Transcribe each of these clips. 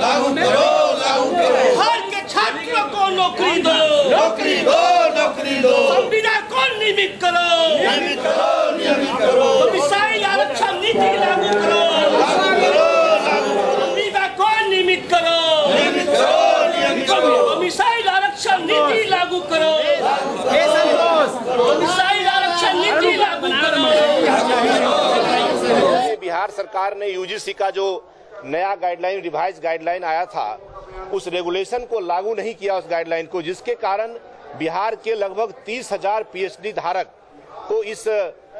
लागू करो लागू करो। बिहार के छात्रों को नौकरी दो। नौकरी दो नौकरी दो। संविदा को नियमित करो। नियमित करो नियमित करो। मिसाइल आरक्षण नीति लागू करो। लागू करो लागू करो। संविदा को नियमित करो। नियमित करो नियमित करो। मिसाइल आरक्षण नीति लागू करो। मिसाइल आरक्षण नीति लागू करो। बिहार सरकार ने यूजीसी का जो नया गाइडलाइन रिवाइज गाइडलाइन आया था। उस रेगुलेशन को लागू नहीं किया उस गाइडलाइन को, जिसके कारण बिहार के लगभग तीस हज़ार पीएचडी धारक को इस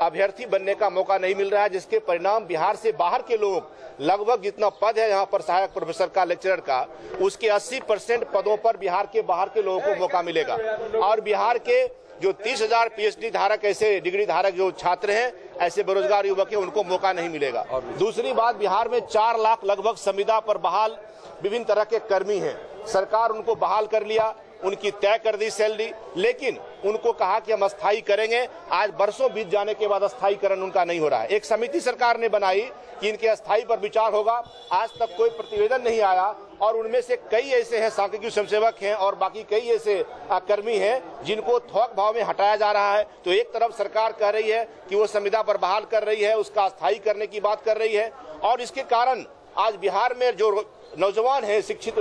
अभ्यर्थी बनने का मौका नहीं मिल रहा है, जिसके परिणाम बिहार से बाहर के लोग लगभग जितना पद है यहाँ पर सहायक प्रोफेसर का, लेक्चरर का, उसके 80 परसेंट पदों पर बिहार के बाहर के लोगों को मौका मिलेगा। और बिहार के जो तीस हज़ार पीएचडी धारक, ऐसे डिग्री धारक जो छात्र हैं, ऐसे बेरोजगार युवक हैं, उनको मौका नहीं मिलेगा। दूसरी बात, बिहार में चार लाख लगभग संविदा पर बहाल विभिन्न तरह के कर्मी हैं। सरकार उनको बहाल कर लिया उनकी तय कर दी सैलरी। लेकिन उनको कहा कि हम अस्थायी करेंगे। आज बरसों बीत जाने के बाद अस्थायीकरण उनका नहीं हो रहा है। एक समिति सरकार ने बनाई कि इनके अस्थायी पर विचार होगा। आज तक कोई प्रतिवेदन नहीं आया और उनमें से कई ऐसे हैं, सांख्यिकी स्वयंसेवक हैं और बाकी कई ऐसे कर्मी हैं जिनको थोक भाव में हटाया जा रहा है। तो एक तरफ़ सरकार कह रही है कि वो संविदा पर बहाल कर रही है, उसका अस्थायी करने की बात कर रही है और इसके कारण आज बिहार में जो नौजवान हैं, शिक्षित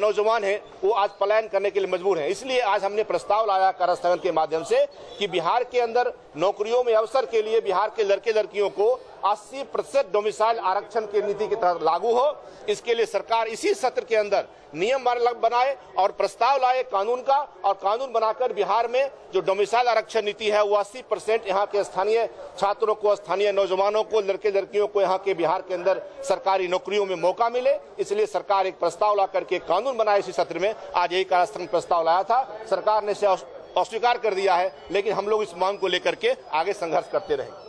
नौजवान हैं, वो आज पलायन करने के लिए मजबूर हैं। इसलिए आज हमने प्रस्ताव लाया कार्यस्थगन के माध्यम से कि बिहार के अंदर नौकरियों में अवसर के लिए बिहार के लड़के लड़कियों को 80 प्रतिशत डोमिसाइल आरक्षण की नीति के तहत लागू हो। इसके लिए सरकार इसी सत्र के अंदर नियम बनाए और प्रस्ताव लाए कानून का और कानून बनाकर बिहार में जो डोमिसाइल आरक्षण नीति है, वो 80 परसेंट यहाँ के स्थानीय छात्रों को, स्थानीय नौजवानों को लड़के लड़कियों को यहाँ के बिहार के अंदर सरकारी नौकरियों में मौका मिले। इसलिए सरकार एक प्रस्ताव ला करके कानून बनाए इसी सत्र में। आज यही कार्यस्थगन प्रस्ताव लाया था। सरकार ने इसे अस्वीकार कर दिया है, लेकिन हम लोग इस मांग को लेकर के आगे संघर्ष करते रहेंगे